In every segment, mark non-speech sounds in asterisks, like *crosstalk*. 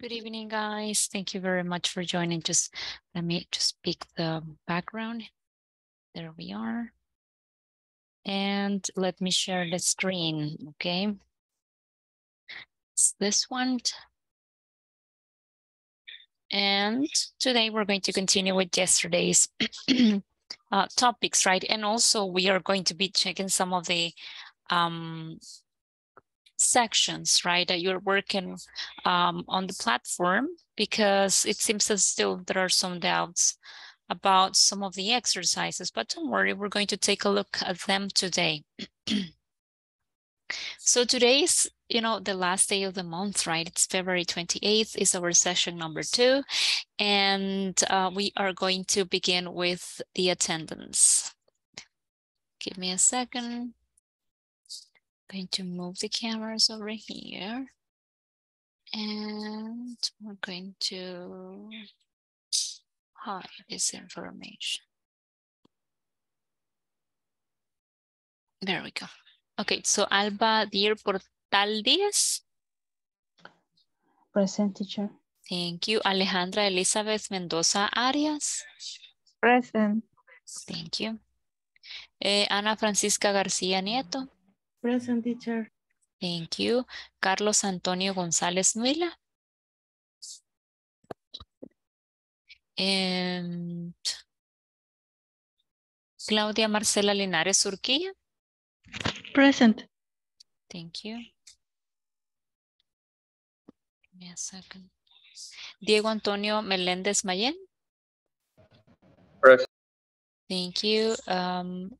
Good evening, guys. Thank you very much for joining. Just let me just pick the background. There we are. And let me share the screen, okay? It's this one. And today we're going to continue with yesterday's *clears throat* uh, topics, right? And also we are going to be checking some of the um, sections, right, that you're working um, on the platform because it seems as still there are some doubts about some of the exercises, but don't worry, we're going to take a look at them today. *clears throat* so today's, you know, the last day of the month, right? It's February 28th is our session number two, and uh, we are going to begin with the attendance. Give me a second going to move the cameras over here. And we're going to hide this information. There we go. Okay, so Alba Dear Portal Diaz. Present teacher. Thank you. Alejandra Elizabeth Mendoza Arias. Present. Thank you. Eh, Ana Francisca García Nieto. Present teacher. Thank you. Carlos Antonio González Nuila. And Claudia Marcela Linares Urquilla. Present. Thank you. Give me a second. Diego Antonio Meléndez Mayen. Present. Thank you. Um,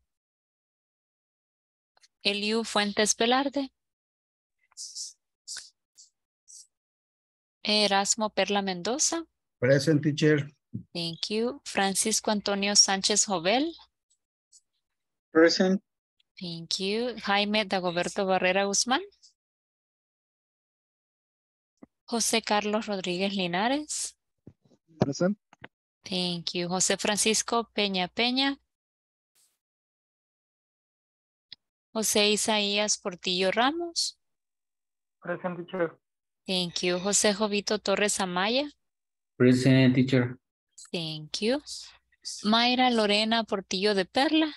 Eliu Fuentes Velarde. Erasmo Perla Mendoza. Present teacher. Thank you. Francisco Antonio Sánchez Jovel. Present. Thank you. Jaime Dagoberto Barrera Guzmán. José Carlos Rodríguez Linares. Present. Thank you. José Francisco Peña Peña. José Isaías Portillo Ramos. Present teacher. Thank you. José Jovito Torres Amaya. Present teacher. Thank you. Mayra Lorena Portillo de Perla.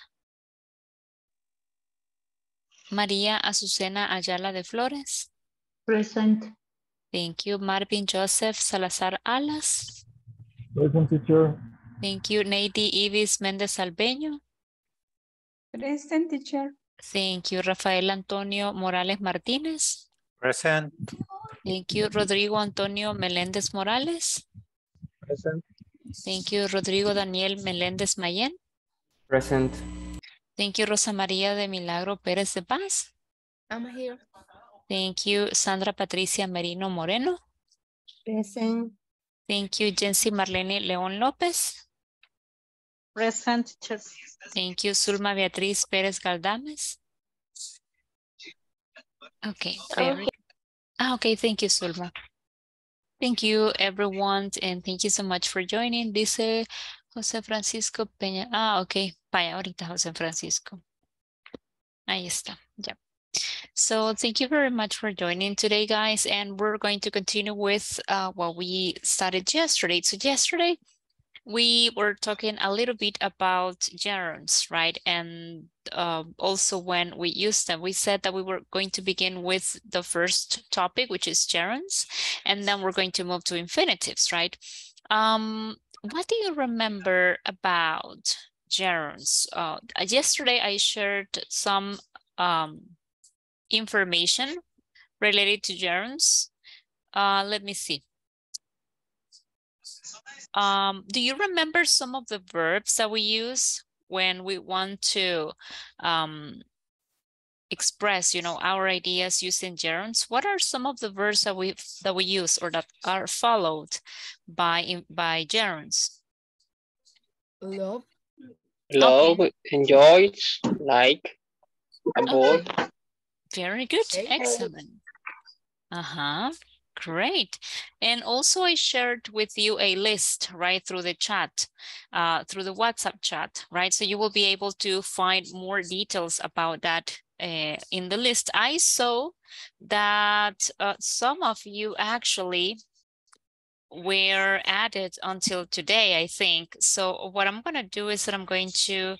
María Azucena Ayala de Flores. Present. Thank you. Marvin Joseph Salazar Alas. Present teacher. Thank you. Nady Ivis Méndez Albeño. Present teacher. Thank you. Rafael Antonio Morales Martínez. Present. Thank you. Rodrigo Antonio Meléndez Morales. Present. Thank you. Rodrigo Daniel Meléndez Mayen. Present. Thank you. Rosa María de Milagro Pérez de Paz. I'm here. Thank you. Sandra Patricia Merino Moreno. Present. Thank you. Jency Marlene León López. Present teacher. Thank you. Zulma Beatriz Pérez Galdames. Okay. Very Ah, okay. Thank you, Zulma. Thank you, everyone, and thank you so much for joining. This Dice José Francisco Peña. Ah, okay. Vaya, ahorita José Francisco. Ahí está. Yeah. So thank you very much for joining today, guys. And we're going to continue with uh, what we started yesterday. So yesterday, we were talking a little bit about gerunds, right? And uh, also when we used them, we said that we were going to begin with the first topic, which is gerunds, and then we're going to move to infinitives, right? Um, what do you remember about gerunds? Uh, yesterday, I shared some um, information related to gerunds. Uh, let me see. Um, do you remember some of the verbs that we use when we want to um, express, you know, our ideas using gerunds? What are some of the verbs that we that we use or that are followed by by gerunds? Love. Love, enjoys, like, avoid. Very good. Excellent. Uh-huh. Great. And also I shared with you a list right through the chat, uh, through the WhatsApp chat, right? So you will be able to find more details about that uh, in the list. I saw that uh, some of you actually were added until today, I think. So what I'm going to do is that I'm going to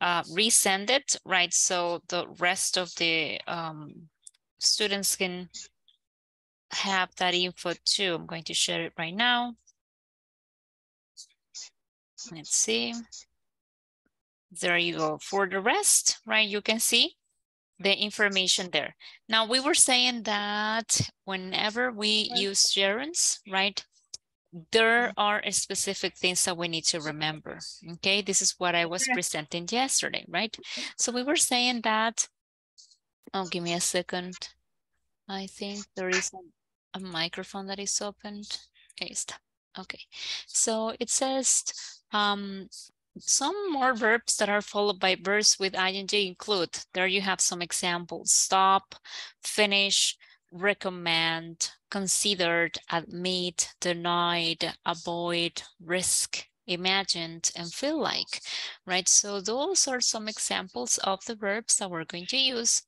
uh, resend it, right? So the rest of the um, students can have that info too. I'm going to share it right now. Let's see. There you go. For the rest, right, you can see the information there. Now we were saying that whenever we use gerunds, right, there mm-hmm. are specific things that we need to remember. Okay, this is what I was presenting yesterday, right? So we were saying that, oh, give me a second. I think there is a, a microphone that is opened. Okay, stop. Okay, so it says um, some more verbs that are followed by verbs with ing include, there you have some examples, stop, finish, recommend, considered, admit, denied, avoid, risk, imagined, and feel like, right? So those are some examples of the verbs that we're going to use,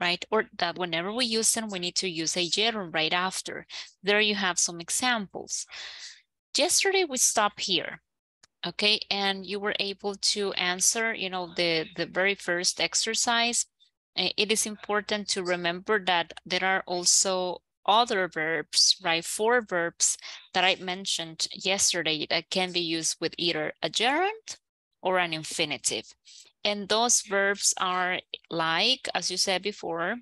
right? Or that whenever we use them, we need to use a gerund right after. There you have some examples. Yesterday we stopped here, okay? And you were able to answer, you know, the, the very first exercise. It is important to remember that there are also other verbs, right? Four verbs that I mentioned yesterday that can be used with either a gerund or an infinitive. And those verbs are like, as you said before,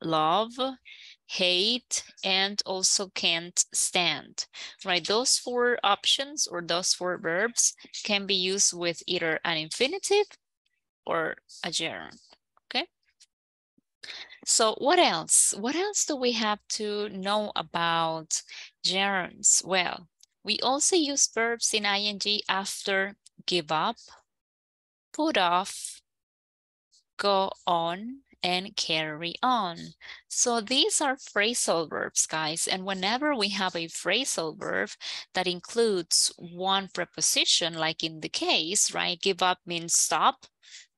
love, hate, and also can't stand, right? Those four options or those four verbs can be used with either an infinitive or a gerund. Okay? So what else? What else do we have to know about gerunds? Well, we also use verbs in ing after give up, put off, go on, and carry on. So these are phrasal verbs, guys. And whenever we have a phrasal verb that includes one preposition, like in the case, right? Give up means stop.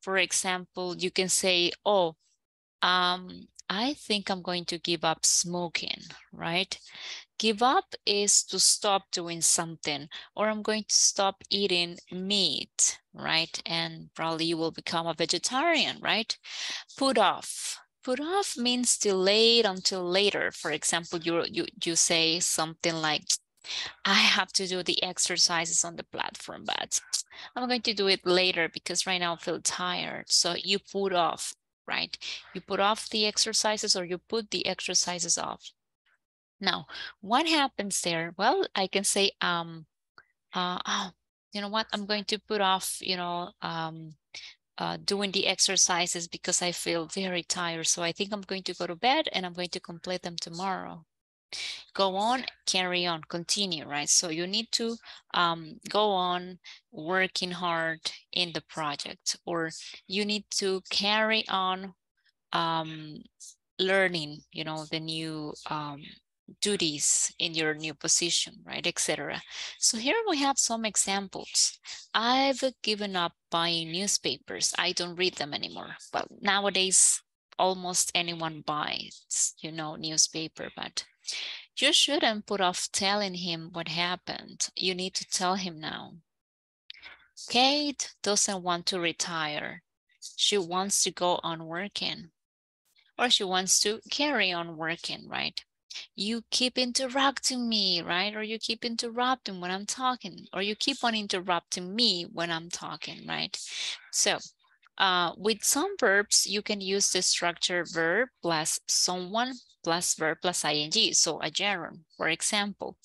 For example, you can say, oh, um, I think I'm going to give up smoking, right? Give up is to stop doing something, or I'm going to stop eating meat, right? And probably you will become a vegetarian, right? Put off. Put off means delayed until later. For example, you, you, you say something like, I have to do the exercises on the platform, but I'm going to do it later because right now I feel tired. So you put off right? You put off the exercises or you put the exercises off. Now, what happens there? Well, I can say, um, uh, oh, you know what? I'm going to put off, you know, um, uh, doing the exercises because I feel very tired. So I think I'm going to go to bed and I'm going to complete them tomorrow go on, carry on, continue, right? So you need to um, go on working hard in the project or you need to carry on um, learning, you know, the new um, duties in your new position, right, etc. So here we have some examples. I've given up buying newspapers. I don't read them anymore. Well, nowadays, almost anyone buys, you know, newspaper, but you shouldn't put off telling him what happened. You need to tell him now. Kate doesn't want to retire. She wants to go on working or she wants to carry on working, right? You keep interrupting me, right? Or you keep interrupting when I'm talking, or you keep on interrupting me when I'm talking, right? So uh, with some verbs, you can use the structure verb plus someone plus verb plus ing. So a gerund, for example,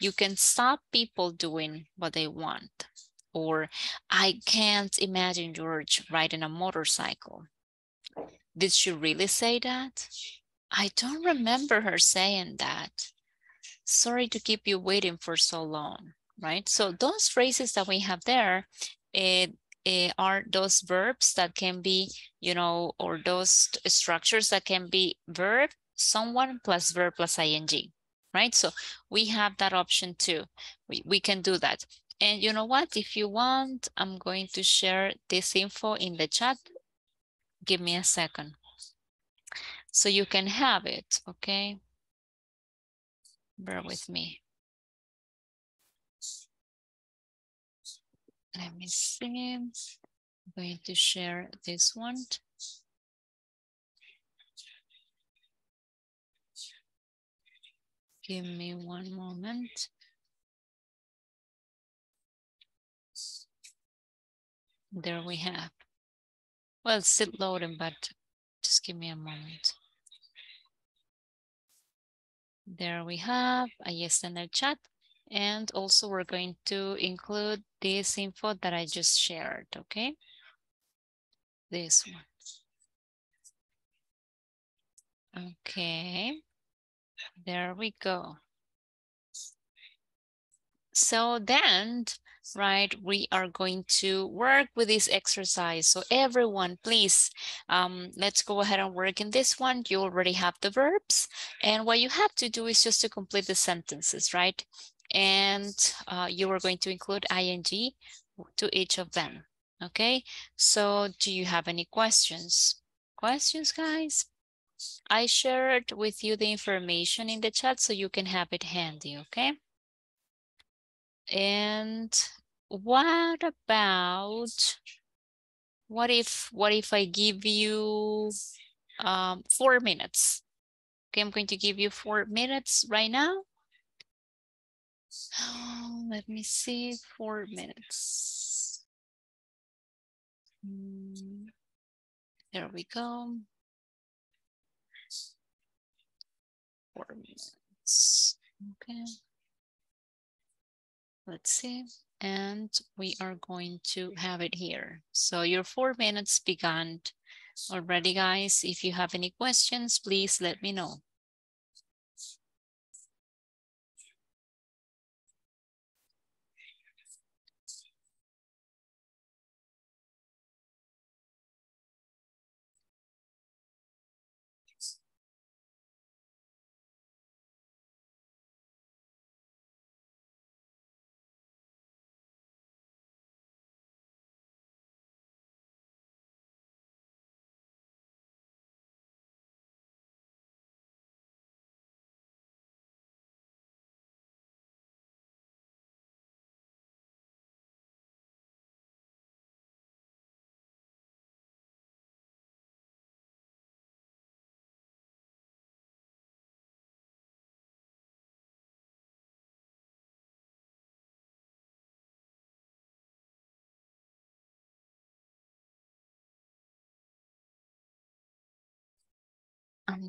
you can stop people doing what they want. Or I can't imagine George riding a motorcycle. Did she really say that? I don't remember her saying that. Sorry to keep you waiting for so long, right? So those phrases that we have there, it, uh, are those verbs that can be, you know, or those structures that can be verb, someone plus verb plus ing, right? So we have that option too. We, we can do that. And you know what? If you want, I'm going to share this info in the chat. Give me a second. So you can have it, okay? Bear with me. Let me see. I'm going to share this one. Give me one moment. There we have. Well, it's still loading, but just give me a moment. There we have a yes the chat. And also we're going to include this info that I just shared, okay? This one. Okay, there we go. So then, right, we are going to work with this exercise. So everyone, please, um, let's go ahead and work in this one. You already have the verbs. And what you have to do is just to complete the sentences, right? And uh, you are going to include ing to each of them. Okay, so do you have any questions? Questions, guys? I shared with you the information in the chat so you can have it handy, okay? And what about, what if, what if I give you um, four minutes? Okay, I'm going to give you four minutes right now. Oh, let me see, four minutes. Mm, there we go. Four minutes. Okay. Let's see. And we are going to have it here. So your four minutes began already, guys. If you have any questions, please let me know.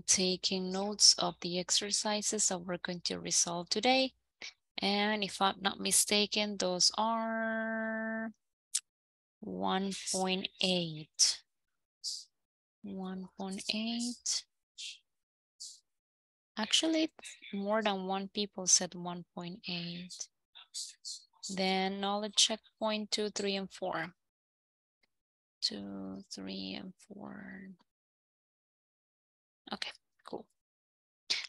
Taking notes of the exercises that we're going to resolve today. And if I'm not mistaken, those are 1.8. 1.8. Actually, more than one people said 1.8. Then knowledge checkpoint two, three, and four. Two, three, and four. Okay, cool.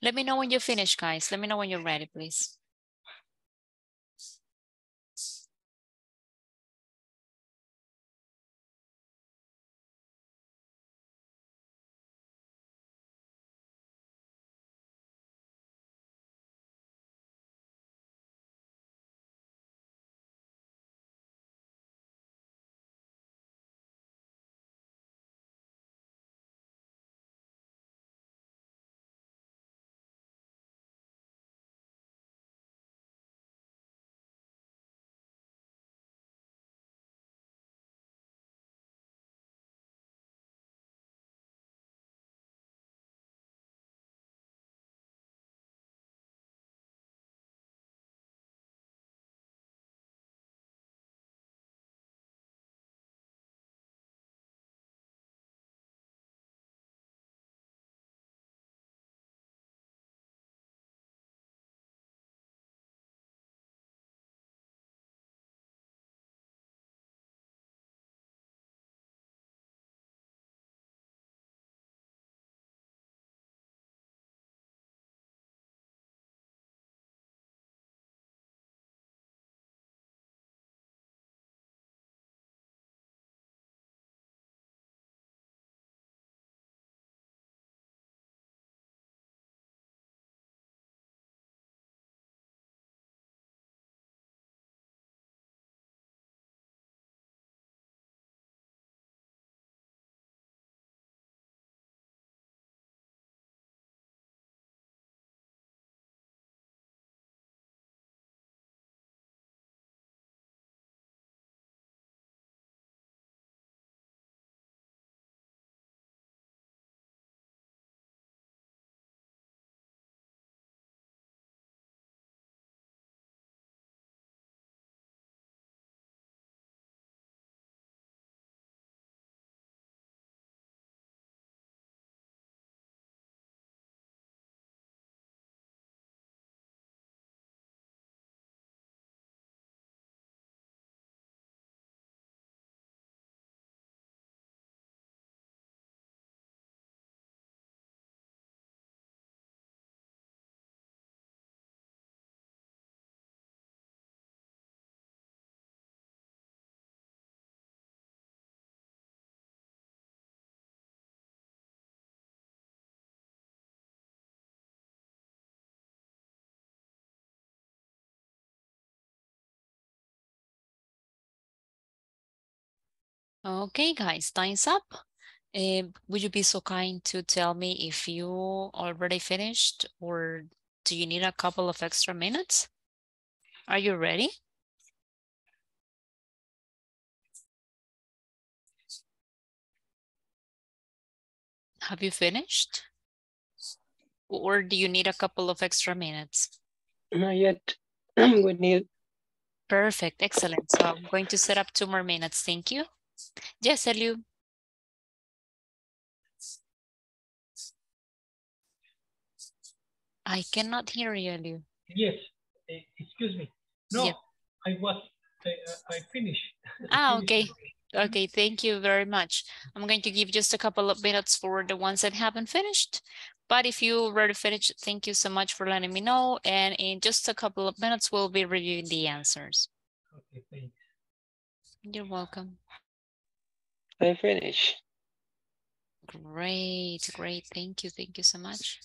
Let me know when you're finished, guys. Let me know when you're ready, please. Okay, guys, time's up. Uh, would you be so kind to tell me if you already finished or do you need a couple of extra minutes? Are you ready? Have you finished? Or do you need a couple of extra minutes? Not yet. *clears throat* we need Perfect, excellent. So I'm going to set up two more minutes. Thank you. Yes, Eliu. I cannot hear you, Eliu. Yes, eh, excuse me. No, Yeah. I was, I, I- finished. Ah, Finished okay. Okay, thank you very much. I'm going to give just a couple of minutes for the ones that haven't finished. But if you already finished, thank you so much for letting me know. And in just a couple of minutes, we'll be reviewing the answers. Okay, thanks. You're welcome. I finish. Great, great. Thank you. Thank you so much.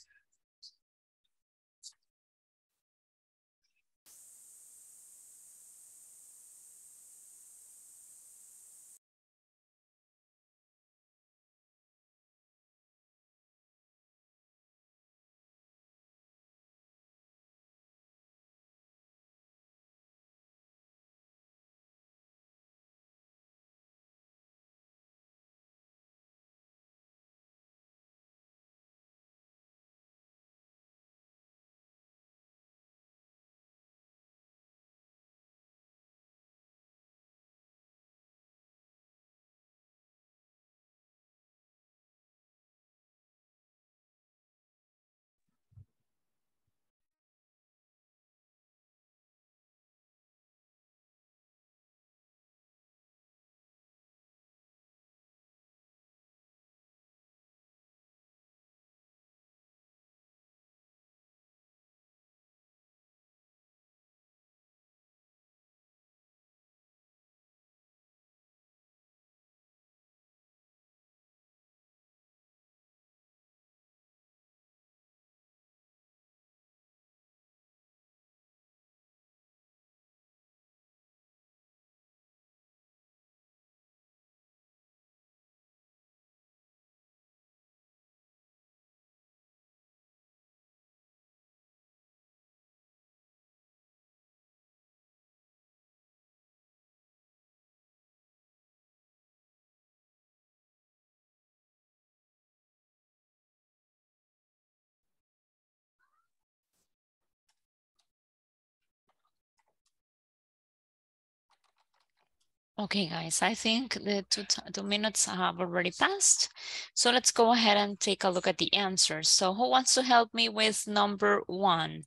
Okay, guys, I think the two, two minutes have already passed. So let's go ahead and take a look at the answers. So who wants to help me with number one?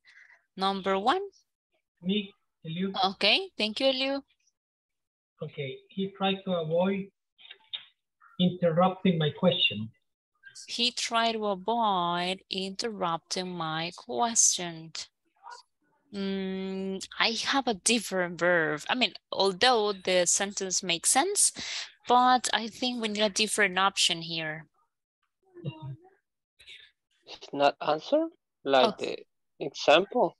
Number one? Me, Eliud, Okay, thank you, Eliu. okay, he tried to avoid interrupting my question. He tried to avoid interrupting my question. Mm, I have a different verb. I mean, although the sentence makes sense, but I think we need a different option here. It's not answer like Okay. the example.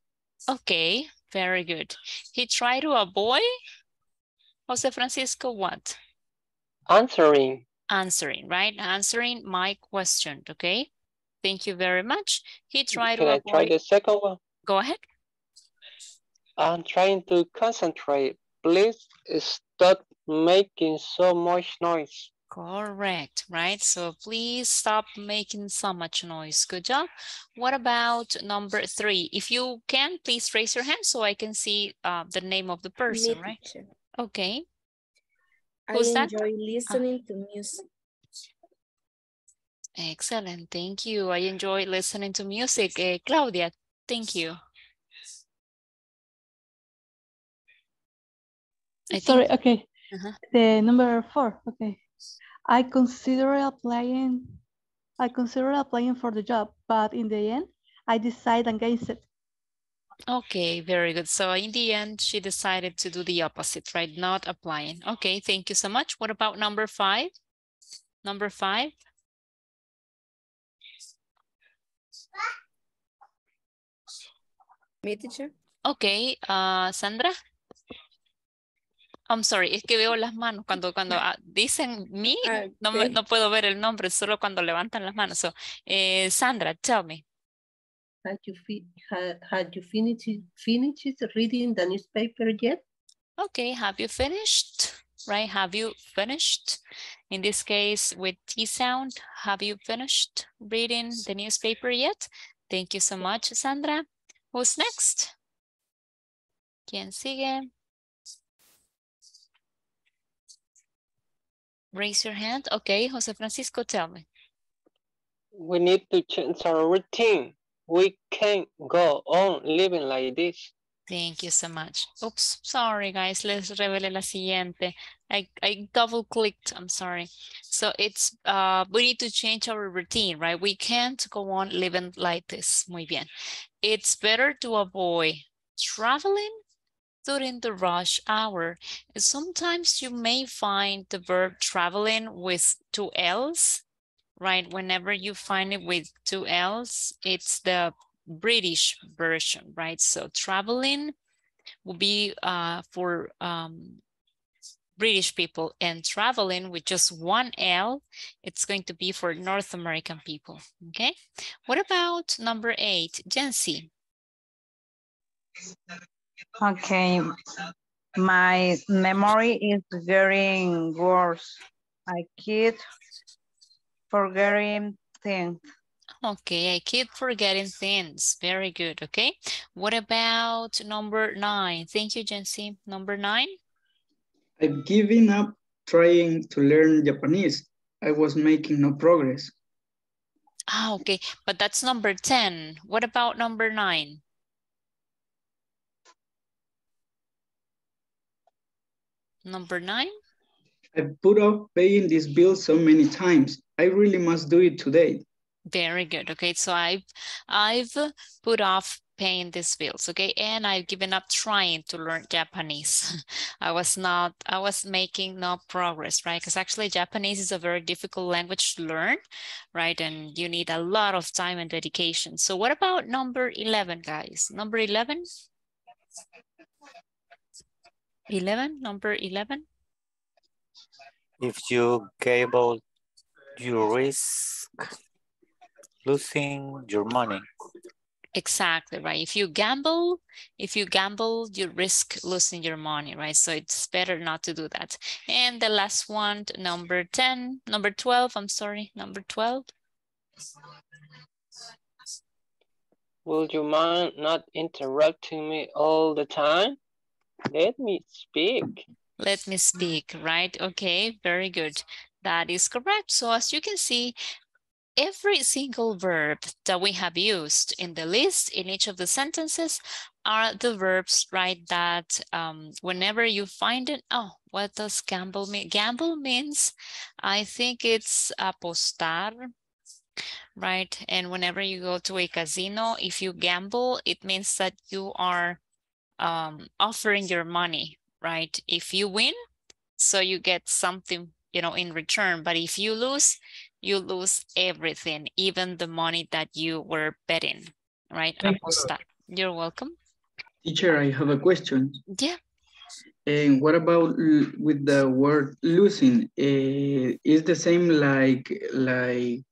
Okay, very good. He tried to avoid, Jose Francisco, what? Answering. Answering, right? Answering my question, okay? Thank you very much. He tried Can to I try the second one? go ahead. I'm trying to concentrate. Please stop making so much noise. Correct, right? So please stop making so much noise. Good job. What about number three? If you can, please raise your hand so I can see uh, the name of the person, Me, right? teacher. Okay, I Who's that? enjoy listening to music. excellent. Thank you. I enjoy listening to music. Eh, Claudia, thank you. I Sorry, think, okay. Uh-huh. The number four, okay. I consider applying, I consider applying for the job, but in the end, I decide against it. okay, very good. So in the end, she decided to do the opposite, right? Not applying. Okay, thank you so much. What about number five? Number five? Me, teacher. Okay, uh, Sandra? I'm sorry, es que veo las manos cuando, cuando *laughs* ah, dicen me, no, me- Okay. no puedo ver el nombre, solo cuando levantan las manos. So, eh, Sandra, tell me. Had you had, had you finished finished reading the newspaper yet? Okay, have you finished? Right, have you finished? In this case, with T sound, have you finished reading the newspaper yet? Thank you so much, Sandra. Who's next? ¿Quién sigue? Raise your hand. Okay, Jose Francisco, tell me. We need to change our routine. We can't go on living like this. Thank you so much. Oops, sorry guys, les revele la siguiente. I, I double clicked, I'm sorry. So it's, uh, we need to change our routine, right? We can't go on living like this. Muy bien. It's better to avoid traveling during the rush hour. Sometimes you may find the verb traveling with two L's, right? Whenever you find it with two L's, it's the British version, right? So traveling will be uh, for um, British people and traveling with just one L, it's going to be for North American people, okay? What about number eight, Jency? Okay, my memory is very worse. I keep forgetting things. Okay, I keep forgetting things. Very good, okay? What about number nine? Thank you, Jency. Number nine? I've given up trying to learn Japanese. I was making no progress. Ah, okay, but that's number 10. What about number nine? Number nine? I've put off paying this bill so many times. I really must do it today. Very good. Okay, so I've I've put off paying these bills. Okay, and I've given up trying to learn Japanese. *laughs* I was not. I was making no progress, right? Because actually, Japanese is a very difficult language to learn, right? And you need a lot of time and dedication. So, what about number eleven, guys? Number eleven. 11, number 11. If you gamble, you risk losing your money. Exactly, right. If you gamble, if you gamble, you risk losing your money, right? So it's better not to do that. And the last one, number 10, number 12, I'm sorry, number 12. Would you mind not interrupting me all the time? Let me speak. Let me speak, right? Okay, very good. That is correct. So as you can see, every single verb that we have used in the list in each of the sentences are the verbs, right? That um, whenever you find it, oh, what does gamble mean? Gamble means, I think it's apostar, right? And whenever you go to a casino, if you gamble, it means that you are um, offering your money, right? If you win, so you get something, you know, in return. But if you lose, you lose everything, even the money that you were betting, right? Thank you. Apostar. You're welcome. Teacher, I have a question. Yeah. And what about with the word losing? Uh, is the same like like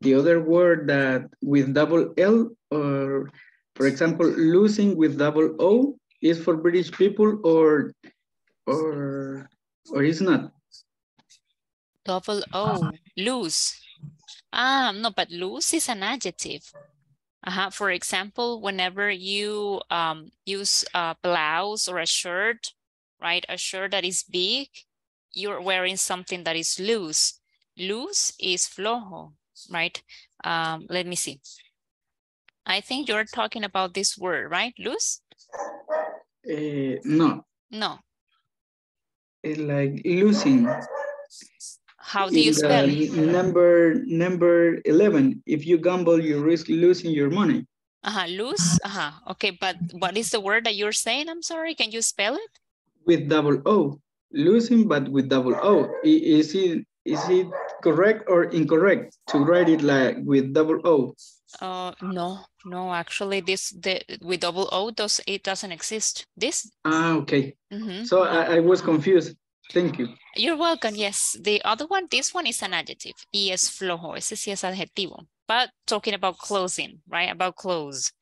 the other word that with double L or for example, losing with double O is for British people or or or is not? Double O, loose. Ah, no, but loose is an adjective. Uh-huh. For example, whenever you um, use a blouse or a shirt, right? A shirt that is big, you're wearing something that is loose. Loose is flojo, right? Um, let me see. I think you're talking about this word, right? Loose? Uh, no, No. it's like losing. How do you In spell it? Number number eleven. If you gamble, you risk losing your money. Uh-huh, lose? Uh-huh. Okay, but what is the word that you're saying? I'm sorry, can you spell it? with double O. Losing, but with double O. Is it is it correct or incorrect to write it like with double O? Uh, no, no, actually this, the, with double O, does, it doesn't exist. This, Ah, okay. mhm, So. I, I was confused. Thank you. You're welcome, yes. The other one, this one is an adjective. Y es flojo, ese sí es adjetivo. But talking about closing, right? About close.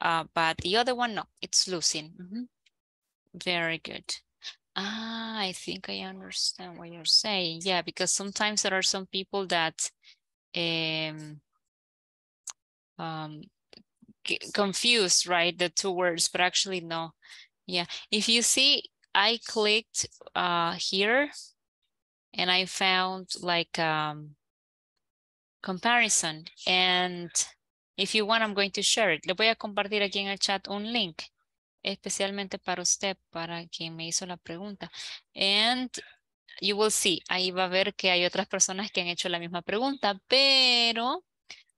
Uh, but the other one, no, it's losing. Mhm. Very good. Ah, I think I understand what you're saying. Yeah, because sometimes there are some people that um, um, confused, right? The two words, but actually no. Yeah, if you see, I clicked uh, here and I found like um, comparison. And if you want, I'm going to share it. Le voy a compartir aquí en el chat un link, especialmente para usted, para quien me hizo la pregunta. And you will see, ahí va a ver que hay otras personas que han hecho la misma pregunta, pero,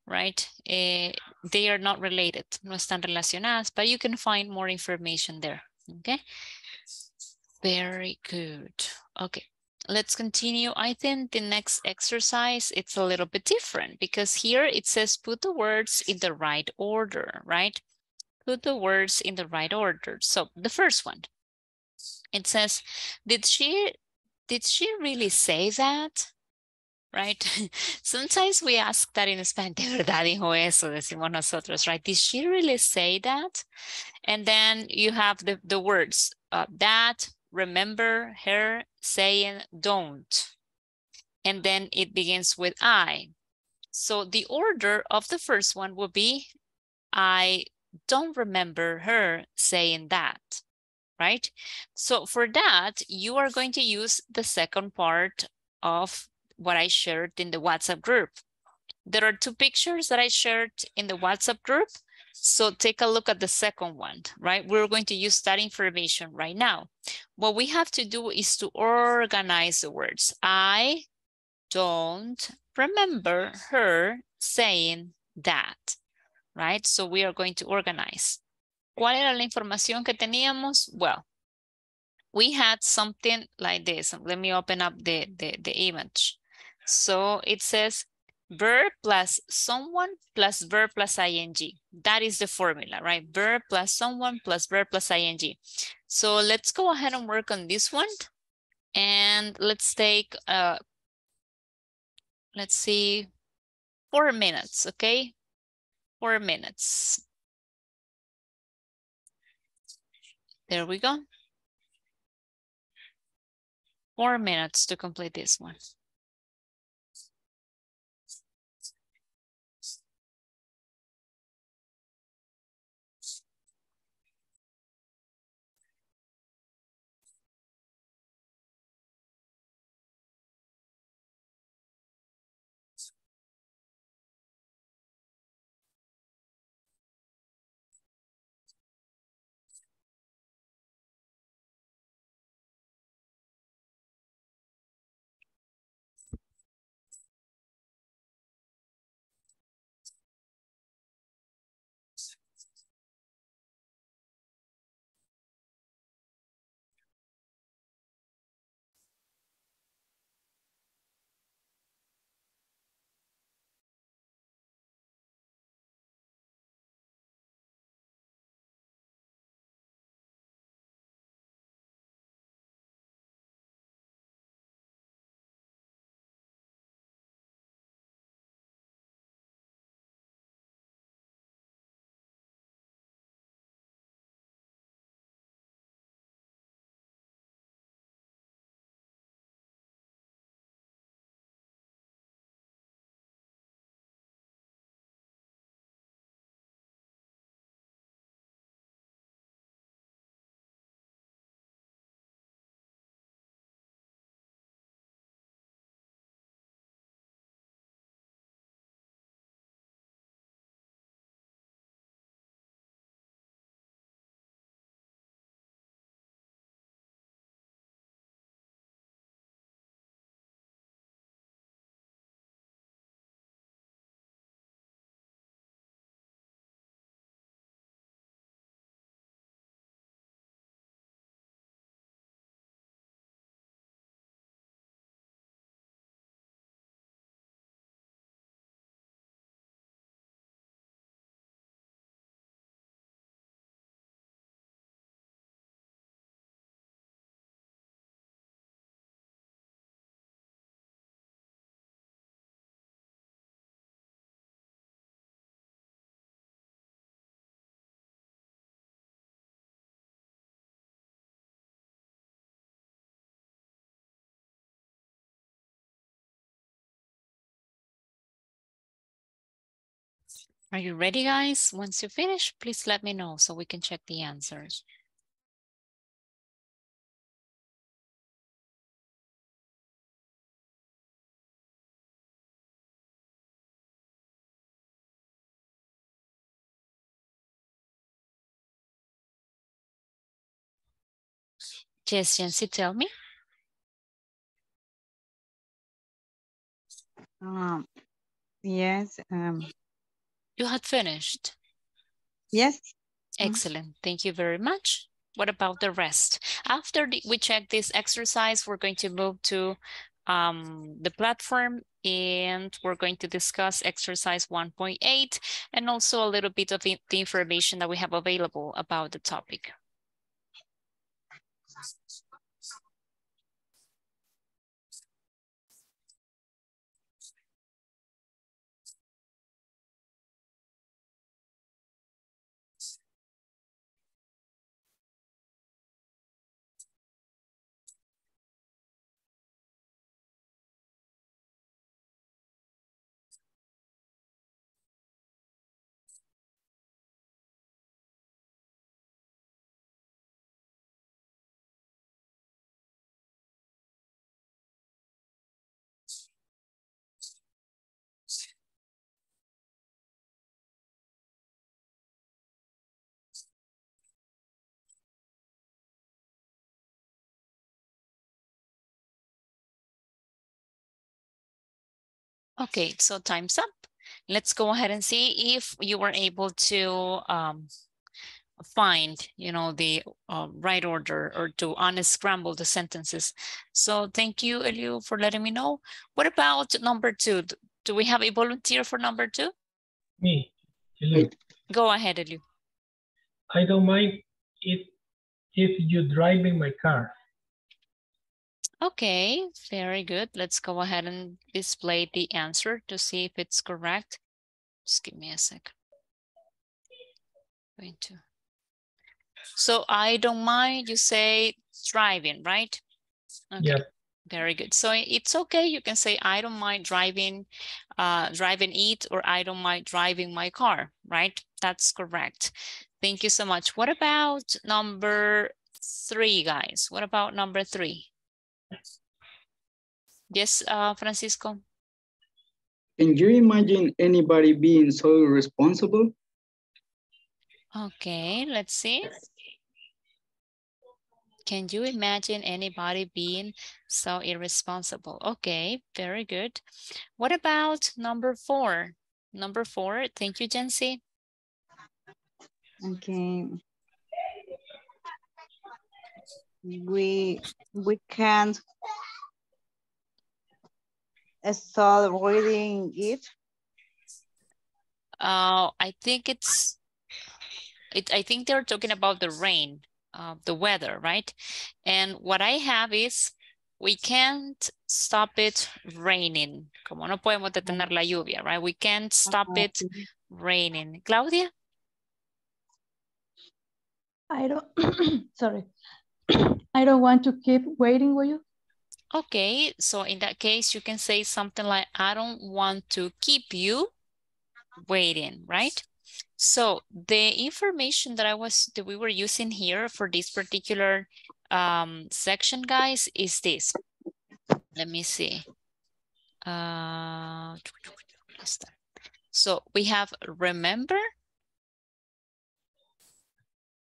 right, eh, they are not related, no están relacionadas, but you can find more information there, okay? Very good. Okay, let's continue. I think the next exercise, it's a little bit different because here it says put the words in the right order, right? Put the words in the right order. So the first one, it says, did she, did she really say that? Right? *laughs* Sometimes we ask that in Spanish, *laughs* de verdad dijo eso, decimos nosotros, right? Did she really say that? And then you have the, the words uh, that, remember her saying don't. And then it begins with I. So the order of the first one will be I don't remember her saying that, right? So for that, you are going to use the second part of what I shared in the WhatsApp group. There are two pictures that I shared in the WhatsApp group. So take a look at the second one, right? We're going to use that information right now. What we have to do is to organize the words. I don't remember her saying that, right? So we are going to organize. ¿Cuál era la información que teníamos? Well, we had something like this. Let me open up the, the, the image. So it says verb plus someone plus verb plus ing. That is the formula, right? Verb plus someone plus verb plus ing. So let's go ahead and work on this one. And let's take, uh, let's see, four minutes, okay? Four minutes. There we go. Four minutes to complete this one. Are you ready, guys? Once you finish, please let me know so we can check the answers. Yes, tell me. Um, yes. Um, You had finished. yes. Excellent. Thank you very much. What about the rest? After the, we check this exercise, we're going to move to um, the platform and we're going to discuss exercise 1.8 and also a little bit of the the information that we have available about the topic. Okay, so time's up. Let's go ahead and see if you were able to um, find, you know, the uh, right order or to unscramble the sentences. So thank you, Eliu, for letting me know. What about number two? Do we have a volunteer for number two? Me. Hello. Go ahead, Eliu. I don't mind if if you're driving my car. Okay, very good. Let's go ahead and display the answer to see if it's correct. Just give me a sec. Going to. So I don't mind, you say driving, right? Okay, Yeah. very good. So it's okay. You can say, I don't mind driving, uh, driving it, or I don't mind driving my car, right? That's correct. Thank you so much. What about number three, guys? What about number three? Yes, uh, Francisco. Can you imagine anybody being so irresponsible? Okay, let's see. Can you imagine anybody being so irresponsible? Okay, very good. What about number four? Number four, thank you, Jency. Okay. We we can't start reading it. Uh, I think it's, it, I think they're talking about the rain, uh, the weather, right? And what I have is, we can't stop it raining. Como no podemos detener la lluvia, right? We can't stop Ajá, it raining. Claudia? I don't, *coughs* sorry. I don't want to keep waiting, will you? Okay, so in that case, you can say something like, I don't want to keep you waiting, right? So the information that I was, that we were using here for this particular um, section, guys, is this. Let me see. Uh, so we have remember,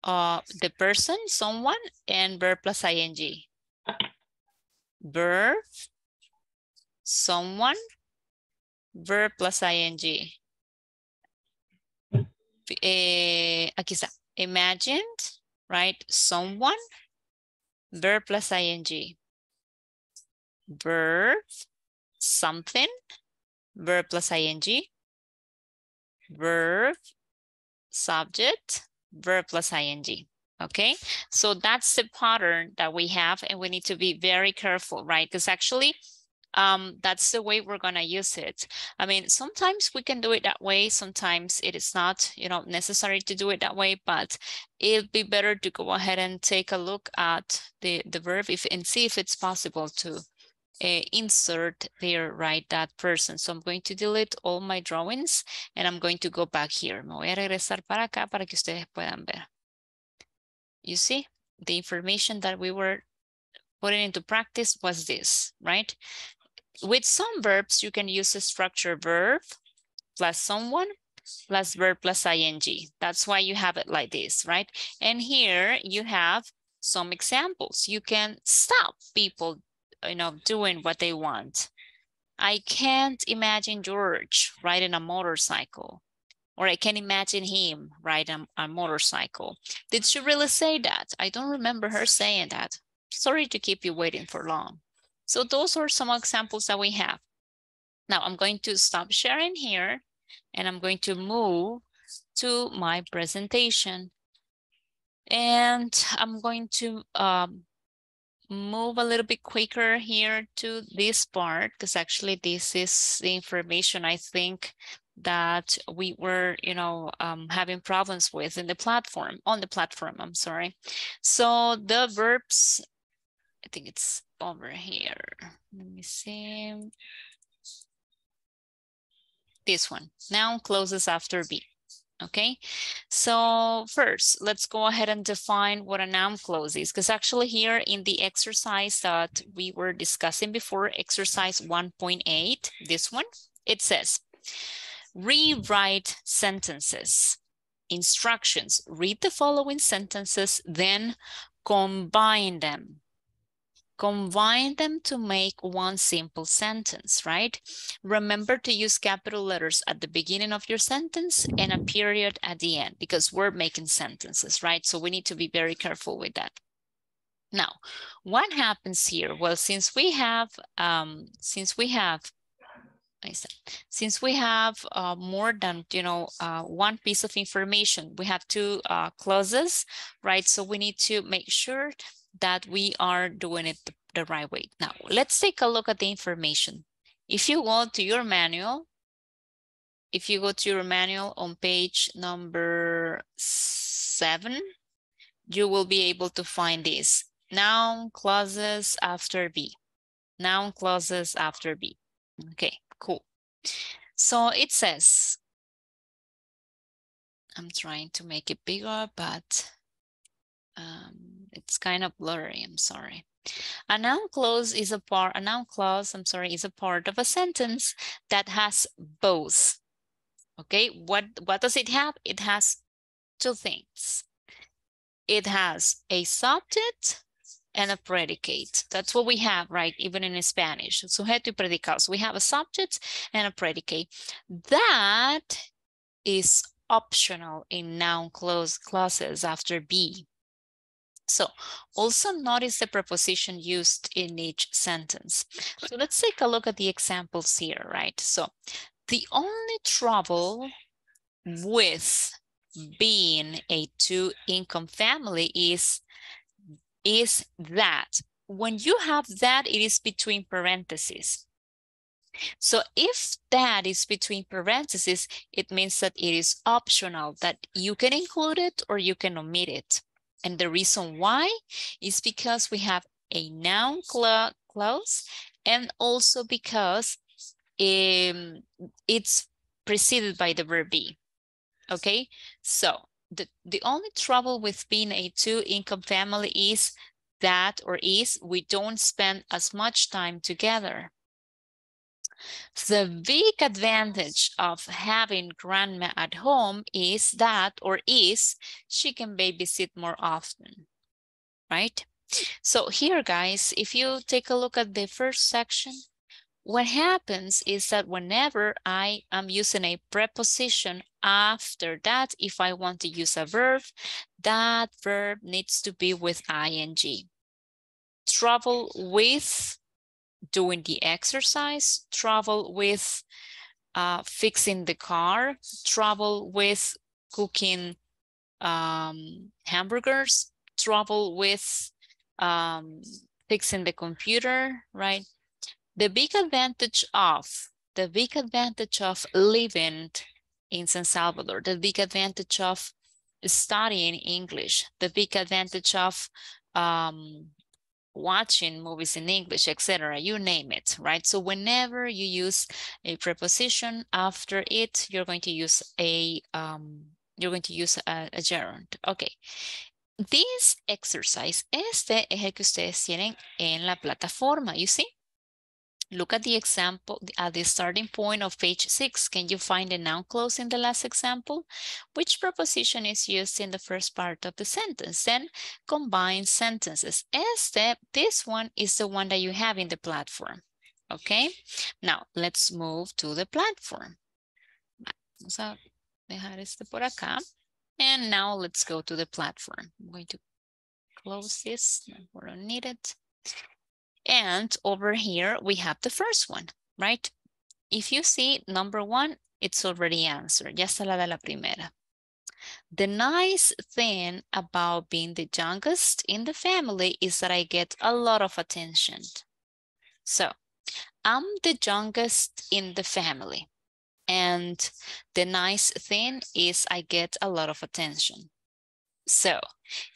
uh, the person, someone, and verb plus ing. Verb, someone, verb plus ing. Eh, aquí está. Imagined, right? Someone, verb plus ing. Verb, something, verb plus ing. Verb, subject, verb plus ing. Okay, so that's the pattern that we have and we need to be very careful, right? Because actually, um, that's the way we're gonna use it. I mean, sometimes we can do it that way. Sometimes it is not, you know, necessary to do it that way, but it'd be better to go ahead and take a look at the, the verb if and see if it's possible to uh, insert there, right, that person. So I'm going to delete all my drawings and I'm going to go back here. Me voy a regresar para acá para que ustedes puedan ver. You see, the information that we were putting into practice was this, right? With some verbs, you can use a structure verb plus someone plus verb plus ing. That's why you have it like this, right? And here you have some examples. You can stop people, you know, doing what they want. I can't imagine George riding a motorcycle. Or I can't imagine him riding a, a motorcycle. Did she really say that? I don't remember her saying that. Sorry to keep you waiting for long. So those are some examples that we have. Now I'm going to stop sharing here and I'm going to move to my presentation. And I'm going to um, move a little bit quicker here to this part, because actually this is the information I think that we were, you know, um, having problems with in the platform, on the platform, I'm sorry. So the verbs, I think it's over here. Let me see. This one, noun clauses after be. Okay, so first, let's go ahead and define what a noun clause is, because actually here in the exercise that we were discussing before, exercise 1.8, this one, it says, rewrite sentences. Instructions, read the following sentences, then combine them combine them to make one simple sentence, right? Remember to use capital letters at the beginning of your sentence and a period at the end because we're making sentences, right? So we need to be very careful with that. Now, what happens here? Well, since we have, um, since we have since we have uh, more than you know uh, one piece of information we have two uh, clauses right so we need to make sure that we are doing it the, the right way. Now, let's take a look at the information. If you go to your manual, if you go to your manual on page number seven, you will be able to find this. Noun clauses after Be. Noun clauses after Be. Okay, cool. So it says, I'm trying to make it bigger, but um, it's kind of blurry, I'm sorry. A noun clause is a part, a noun clause, I'm sorry, is a part of a sentence that has both. Okay, what, what does it have? It has two things. It has a subject and a predicate. That's what we have, right? Even in Spanish. Sujeto y predicado. So we have a subject and a predicate. That is optional in noun clause clauses after be. So also notice the preposition used in each sentence. So let's take a look at the examples here, right? So the only trouble with being a two income family is, is that when you have that, it is between parentheses. So if that is between parentheses, it means that it is optional, that you can include it or you can omit it. And the reason why is because we have a noun clause and also because um, it's preceded by the verb be. Okay, so the, the only trouble with being a two income family is that or is we don't spend as much time together. The big advantage of having grandma at home is that, or is, she can babysit more often, right? So here, guys, if you take a look at the first section, what happens is that whenever I am using a preposition after that, if I want to use a verb, that verb needs to be with ing. Travel with doing the exercise, travel with uh, fixing the car, travel with cooking um, hamburgers, travel with um, fixing the computer, right? The big advantage of, the big advantage of living in San Salvador, the big advantage of studying English, the big advantage of um, watching movies in English, etc. You name it, right? So whenever you use a preposition after it, you're going to use a um, you're going to use a, a gerund. Okay. This exercise, este es el que ustedes tienen en la plataforma, you see? Look at the example at the starting point of page six. Can you find the noun clause in the last example? Which preposition is used in the first part of the sentence? Then combine sentences. Este, this one is the one that you have in the platform. Okay, now let's move to the platform. Vamos a dejar este por acá. And now let's go to the platform. I'm going to close this, we don't need it. And over here, we have the first one, right? If you see number one, it's already answered. Ya está la de la primera. The nice thing about being the youngest in the family is that I get a lot of attention. So I'm the youngest in the family. And the nice thing is I get a lot of attention. So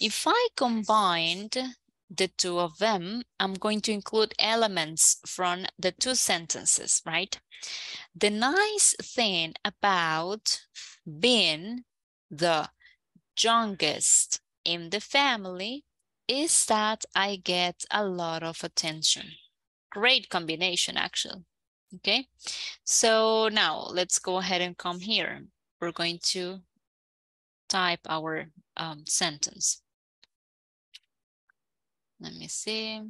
if I combined the two of them, I'm going to include elements from the two sentences, right? The nice thing about being the youngest in the family is that I get a lot of attention. Great combination, actually. Okay, so now let's go ahead and come here. We're going to type our um, sentence. Let me see.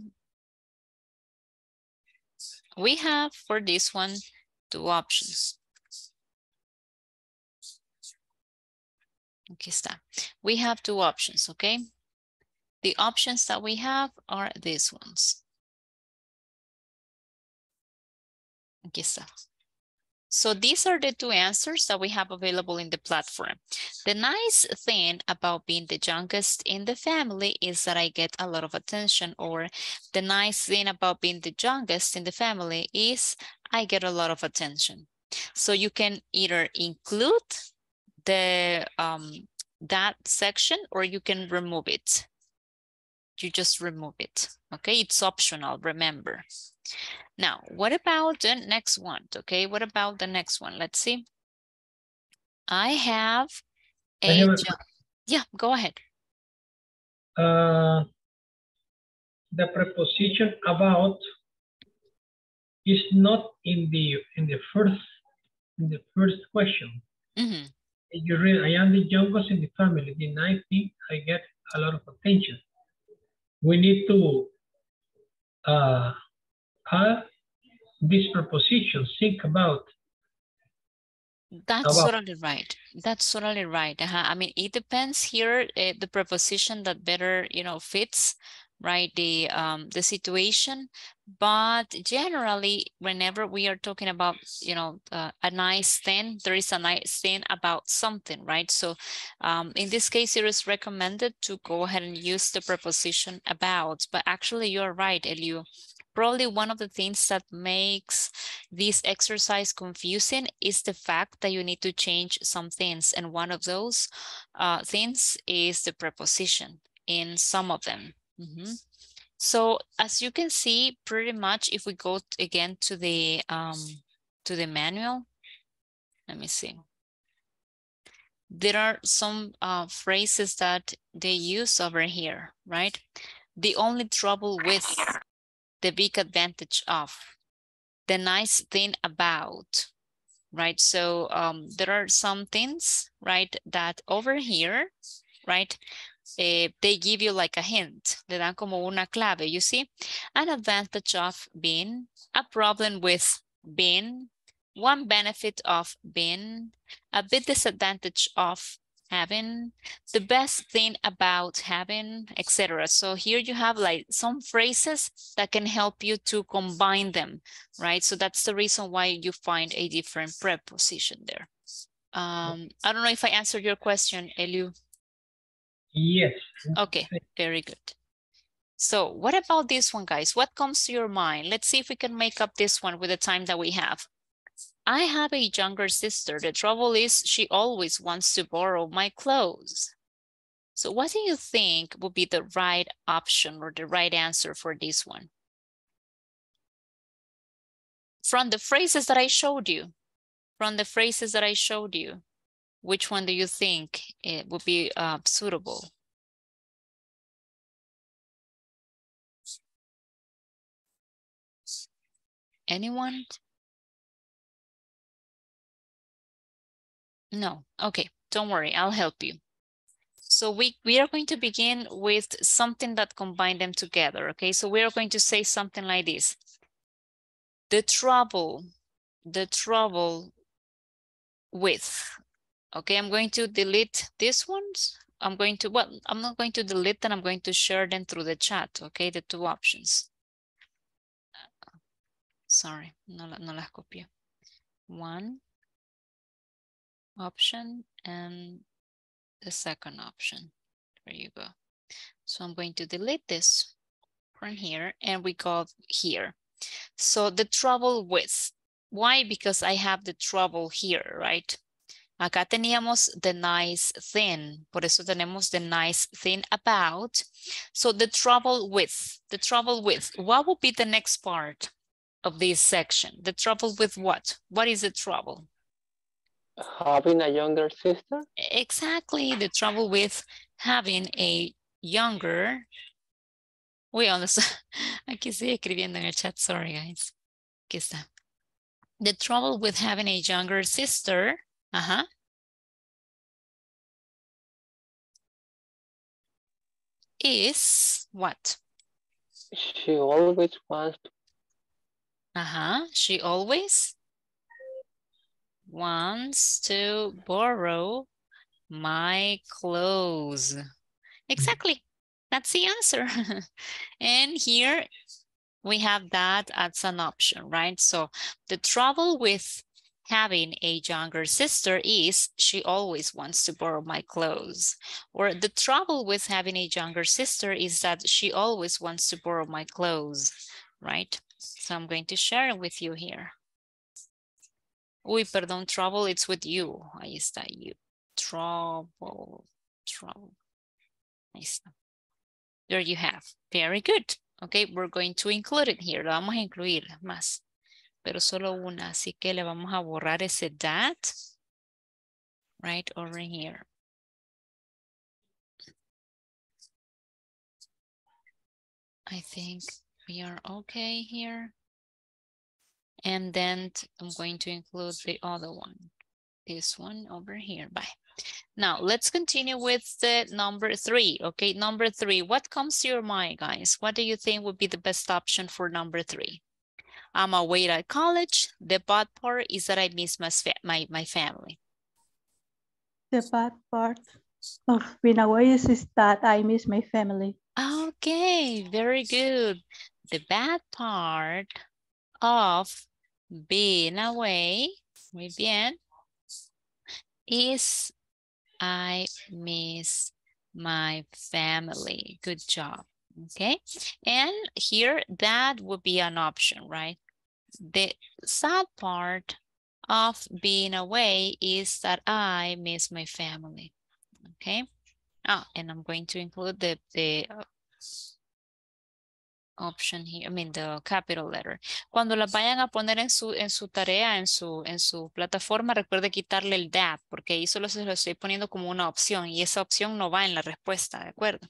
We have for this one two options. Aquí está. We have two options, okay? The options that we have are these ones. Aquí está. So these are the two answers that we have available in the platform. The nice thing about being the youngest in the family is that I get a lot of attention or the nice thing about being the youngest in the family is I get a lot of attention. So you can either include the um, that section or you can remove it. You just remove it. Okay, it's optional, remember. Now, what about the next one? Okay, what about the next one? Let's see. I have a, have a yeah, go ahead. Uh, the preposition about is not in the in the first in the first question. Mm -hmm. You read, I am the youngest in the family. The nice thing, I get a lot of attention. We need to uh, are these prepositions think about that's about. totally right that's totally right uh -huh. i mean it depends here uh, the preposition that better you know fits right the um the situation but generally whenever we are talking about you know uh, a nice thing there is a nice thing about something right so um in this case it is recommended to go ahead and use the preposition about but actually you're right Eliu Probably one of the things that makes this exercise confusing is the fact that you need to change some things. And one of those uh, things is the preposition in some of them. Mm -hmm. So as you can see, pretty much if we go again to the um, to the manual, let me see. There are some uh, phrases that they use over here, right? The only trouble with the big advantage of, the nice thing about, right? So um, there are some things, right, that over here, right, uh, they give you like a hint, le dan como una clave, you see? An advantage of being, a problem with being, one benefit of being, a bit disadvantage of having the best thing about having etc so here you have like some phrases that can help you to combine them right? So that's the reason why you find a different preposition there. Um i don't know if i answered your question eliu yes. Okay very good. So what about this one guys? What comes to your mind? Let's see if we can make up this one with the time that we have. I have a younger sister. The trouble is she always wants to borrow my clothes. So what do you think would be the right option or the right answer for this one? From the phrases that I showed you, from the phrases that I showed you, which one do you think it would be uh, suitable? Anyone? No, okay, don't worry, I'll help you. So we, we are going to begin with something that combine them together, okay? So we are going to say something like this. The trouble, the trouble with, okay? I'm going to delete these ones. I'm going to, well, I'm not going to delete them. I'm going to share them through the chat, okay? The two options. Sorry, no, no las copié. One option and the second option. There you go. So I'm going to delete this from here and we go here. So the trouble with, why? Because I have the trouble here, right? Acá teníamos the nice thing, por eso tenemos the nice thing about. So the trouble with, the trouble with, what would be the next part of this section? The trouble with what? What is the trouble? Having a younger sister? Exactly, the trouble with having a younger. On this, *laughs* aquí estoy escribiendo en el chat, sorry guys. Aquí está. The trouble with having a younger sister. Uh-huh. Is what? She always wants to. Uh-huh. She always wants to borrow my clothes. Exactly. That's the answer. *laughs* and here we have that as an option, right? So the trouble with having a younger sister is she always wants to borrow my clothes. Or the trouble with having a younger sister is that she always wants to borrow my clothes, right? So I'm going to share it with you here. Uy, perdón, trouble, it's with you. Ahí está, you. Trouble, trouble. Ahí está. There you have. Very good. Okay, we're going to include it here. Lo vamos a incluir más. Pero solo una, así que le vamos a borrar ese that. Right over here. I think we are okay here. And then I'm going to include the other one. This one over here. Bye. Now let's continue with the number three. Okay, number three. What comes to your mind, guys? What do you think would be the best option for number three? I'm away at college. The bad part is that I miss my, my, my family. The bad part of being away is, that I miss my family. Okay, very good. The bad part of being away, muy bien, is I miss my family. Good job. Okay. And here that would be an option, right? The sad part of being away is that I miss my family. Okay. Ah, and I'm going to include the, the option here, I mean the capital letter. Cuando la vayan a poner en su, en su tarea, en su, en su plataforma, recuerde quitarle el that, porque ahí solo se lo estoy poniendo como una opción y esa opción no va en la respuesta, ¿de acuerdo?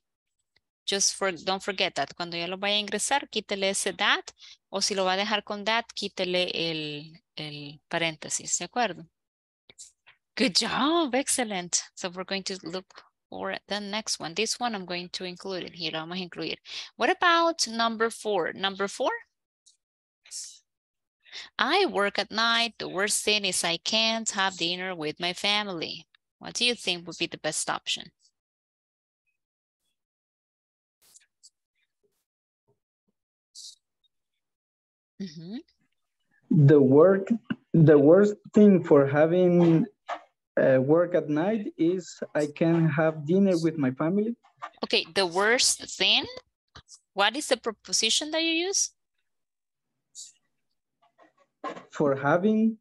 Just for, don't forget that. Cuando ya lo vaya a ingresar, quítele ese that, o si lo va a dejar con that, quítele el, el paréntesis, ¿de acuerdo? Good job, excellent. So we're going to look for the next one. This one I'm going to include it here. Vamos a incluir. What about number four? Number four? I work at night. The worst thing is I can't have dinner with my family. What do you think would be the best option? Mm -hmm. The work, the worst thing for having uh, work at night is I can have dinner with my family. Okay, the worst thing, what is the preposition that you use? For having.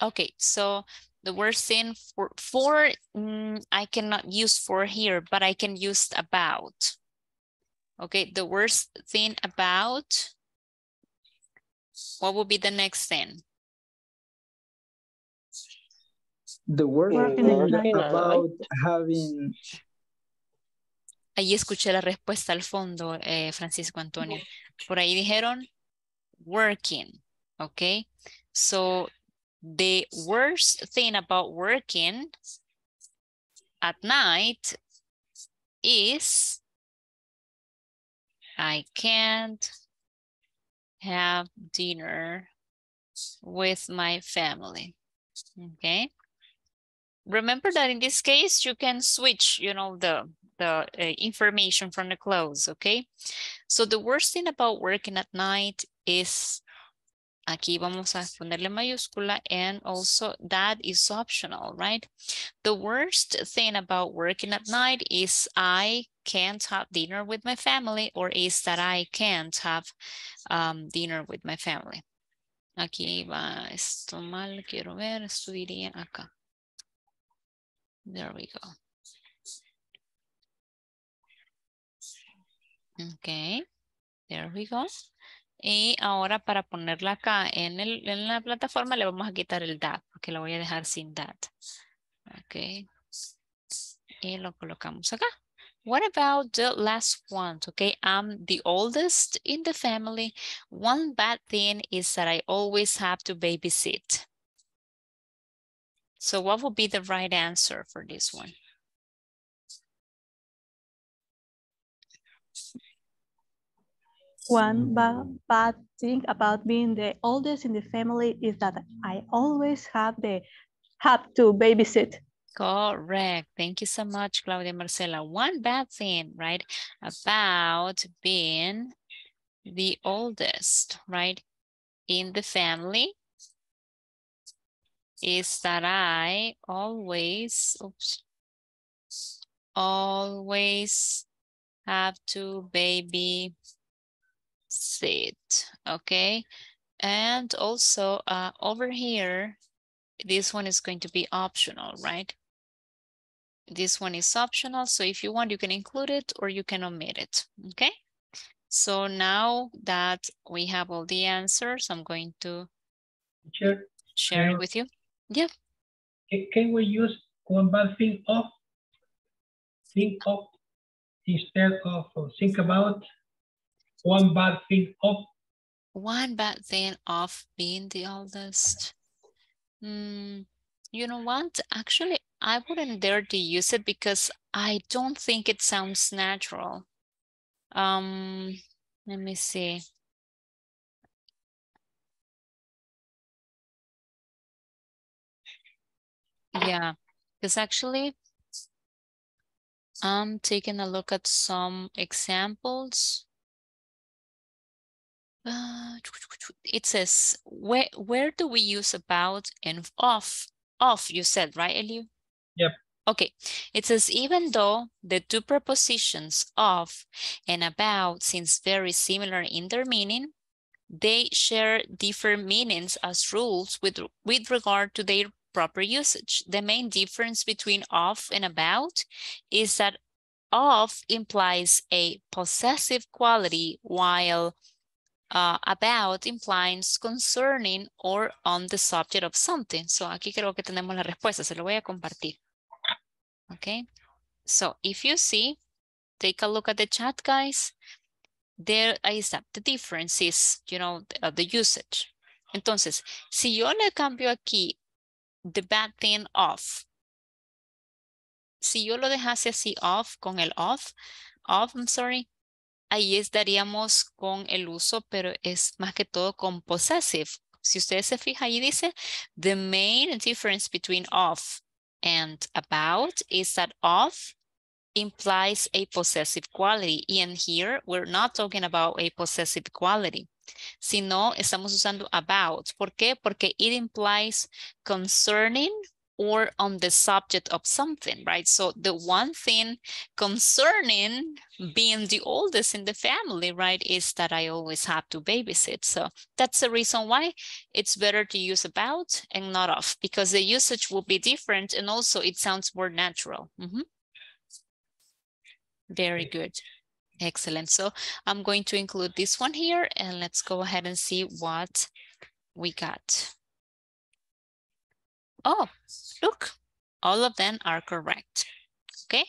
Okay, so The worst thing for, for mm, I cannot use for here, but I can use about. Okay, the worst thing about, what would be the next thing? The word thing about having Ahí escuché la respuesta al fondo, eh, Francisco Antonio. Por ahí dijeron working, okay? So the worst thing about working at night is I can't have dinner with my family, okay? Remember that in this case, you can switch, you know, the, the uh, information from the clause, okay? So the worst thing about working at night is, aquí vamos a ponerle mayúscula, and also that is optional, right? The worst thing about working at night is I can't have dinner with my family or is that I can't have um, dinner with my family. Aquí va esto mal, quiero ver, esto iría acá. There we go. Okay, there we go. Y ahora para ponerla acá en, el, en la plataforma le vamos a quitar el that, porque la voy a dejar sin that. Ok. Y lo colocamos acá. What about the last one? Okay, I'm the oldest in the family. One bad thing is that I always have to babysit. So what would be the right answer for this one? One ba bad thing about being the oldest in the family is that I always have the have to babysit. Correct. Thank you so much, Claudia Marcela. One bad thing, right, about being the oldest, right, in the family is that I always, oops, always have to baby sit, okay? And also uh, over here, this one is going to be optional, right? This one is optional, so if you want, you can include it or you can omit it, okay? So now that we have all the answers, I'm going to Teacher, share it with you. Yeah, can, can we use one bad thing of? Think of instead of uh, think about one bad thing of. one bad thing of being the oldest. Mm, you know what? Actually, I wouldn't dare to use it because I don't think it sounds natural. Um, let me see. Yeah, because actually, I'm taking a look at some examples. Uh, it says, where, where do we use about and off? Off, you said, right, Eliu? Yep. Okay, it says even though the two prepositions of and about seems very similar in their meaning, they share different meanings as rules with, with regard to their proper usage. The main difference between of and about is that of implies a possessive quality while uh, about implies concerning or on the subject of something. So aquí creo que tenemos la respuesta, se lo voy a compartir. Okay, so if you see, take a look at the chat, guys. There is está. The difference is, you know, the, uh, the usage. Entonces, si yo le cambio aquí the bad thing off, si yo lo dejase así off, con el off, off, I'm sorry, ahí estaríamos con el uso, pero es más que todo con possessive. Si ustedes se fijan, ahí dice, the main difference between off and about is that off implies a possessive quality. And here, we're not talking about a possessive quality, sino estamos usando about. ¿Por qué? Porque it implies concerning or on the subject of something, right? So the one thing concerning being the oldest in the family, right, is that I always have to babysit. So that's the reason why it's better to use about and not of because the usage will be different and also it sounds more natural. Mm -hmm. Very good. Excellent. So I'm going to include this one here and let's go ahead and see what we got. Oh, look, all of them are correct. Okay,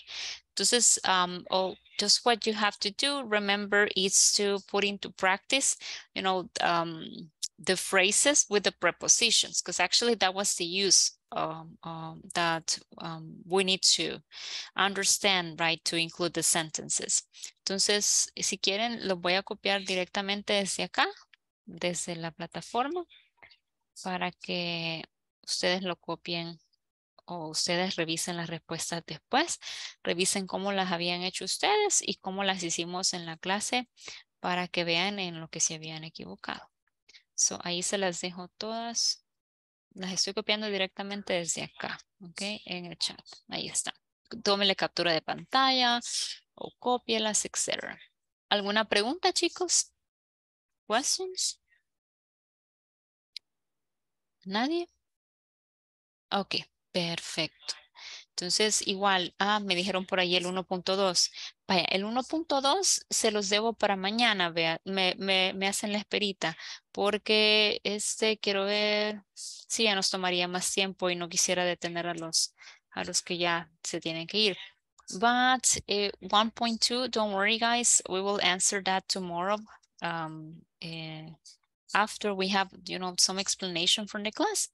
entonces, um, oh, just what you have to do, remember, is to put into practice, you know, um, the phrases with the prepositions, because actually that was the use um, um, that um, we need to understand, right, to include the sentences. Entonces, si quieren, lo voy a copiar directamente desde acá, desde la plataforma, para que ustedes lo copien o ustedes revisen las respuestas después, revisen cómo las habían hecho ustedes y cómo las hicimos en la clase para que vean en lo que se habían equivocado. So, ahí se las dejo todas. Las estoy copiando directamente desde acá, ¿ok? En el chat. Ahí está. Tómele captura de pantalla o cópielas, etc. ¿Alguna pregunta, chicos? Questions? ¿Nadie? Ok, perfecto. Entonces, igual, ah, me dijeron por ahí el 1.2. Vaya, el 1.2 se los debo para mañana, vea, me, me, me, hacen la esperita, porque este, quiero ver, sí, ya nos tomaría más tiempo y no quisiera detener a los, a los que ya se tienen que ir. But 1.2, eh, don't worry guys, we will answer that tomorrow. Um, eh, after we have, you know, some explanation from the class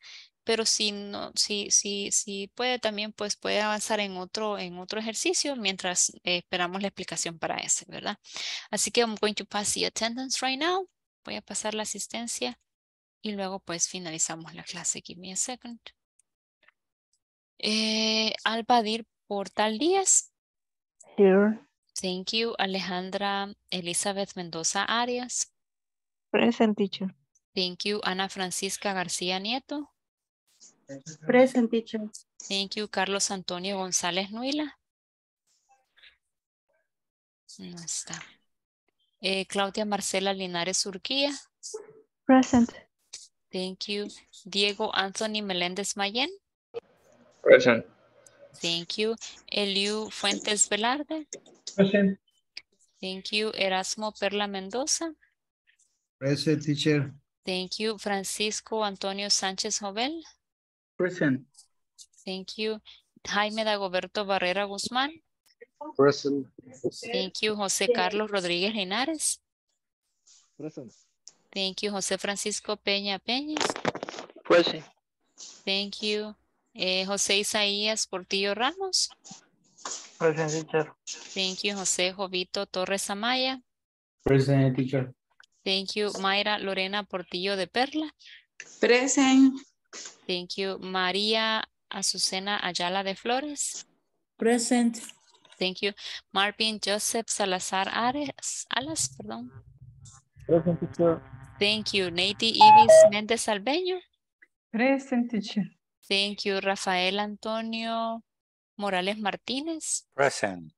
pero si no, si, si, si puede también, pues puede avanzar en otro, en otro ejercicio mientras eh, esperamos la explicación para ese, ¿verdad? Así que I'm going to pass the attendance right now. Voy a pasar la asistencia y luego pues finalizamos la clase. Give me a second. Eh, Albadir Portal Díaz. Here. Thank you. Alejandra Elizabeth Mendoza Arias. Present teacher. Thank you. Ana Francisca García Nieto. Present teacher. Thank you. Carlos Antonio González Nuila. No está. Eh, Claudia Marcela Linares Urquía. Present. Thank you. Diego Anthony Meléndez Mayen. Present. Thank you. Eliu Fuentes Velarde. Present. Thank you. Erasmo Perla Mendoza. Present teacher. Thank you. Francisco Antonio Sánchez Jovel. Present. Thank you. Jaime Dagoberto Barrera Guzmán. Present. Thank you. José Carlos Rodríguez Linares. Present. Thank you. José Francisco Peña Peña. Present. Thank you. Eh, José Isaías Portillo Ramos. Present teacher. Thank you. José Jovito Torres Amaya. Present teacher. Thank you. Mayra Lorena Portillo de Perla. Present. Thank you. María Azucena Ayala de Flores. Present. Thank you. Marvin Joseph Salazar Ares, Alas, perdón. Present teacher. Thank you. Nati Ibis Méndez Albeño. Present teacher. Thank you. Rafael Antonio Morales Martínez. Present.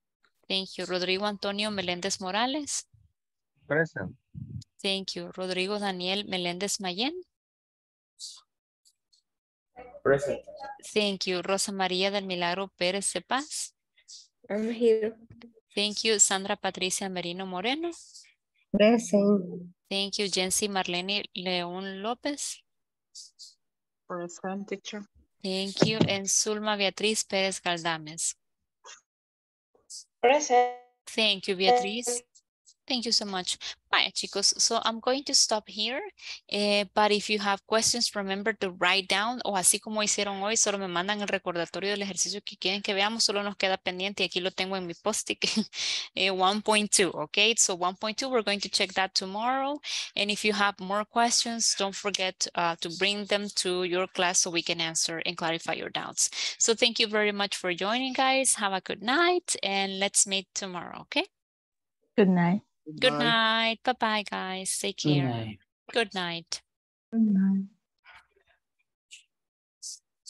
Thank you. Rodrigo Antonio Meléndez Morales. Present. Thank you. Rodrigo Daniel Meléndez Mayen. Present. Thank you. Rosa María del Milagro Pérez de Paz. I'm here. Thank you. Sandra Patricia Merino Moreno. Present. Thank you. Jency Marlene León López. Present teacher. Thank you. And Zulma Beatriz Pérez Galdames. Present. Thank you, Beatriz. Thank you so much. Bye, chicos. So I'm going to stop here. Eh, but if you have questions, remember to write down o así como hicieron hoy, solo me mandan el recordatorio del ejercicio que quieren que veamos. Solo nos queda pendiente y aquí lo tengo en mi post-it. *laughs* eh, 1.2, okay? So 1.2, we're going to check that tomorrow. And if you have more questions, don't forget uh, to bring them to your class so we can answer and clarify your doubts. So thank you very much for joining, guys. Have a good night and let's meet tomorrow, okay? Good night. Good night. Bye-bye, guys. Take care. night. Good night. Good night.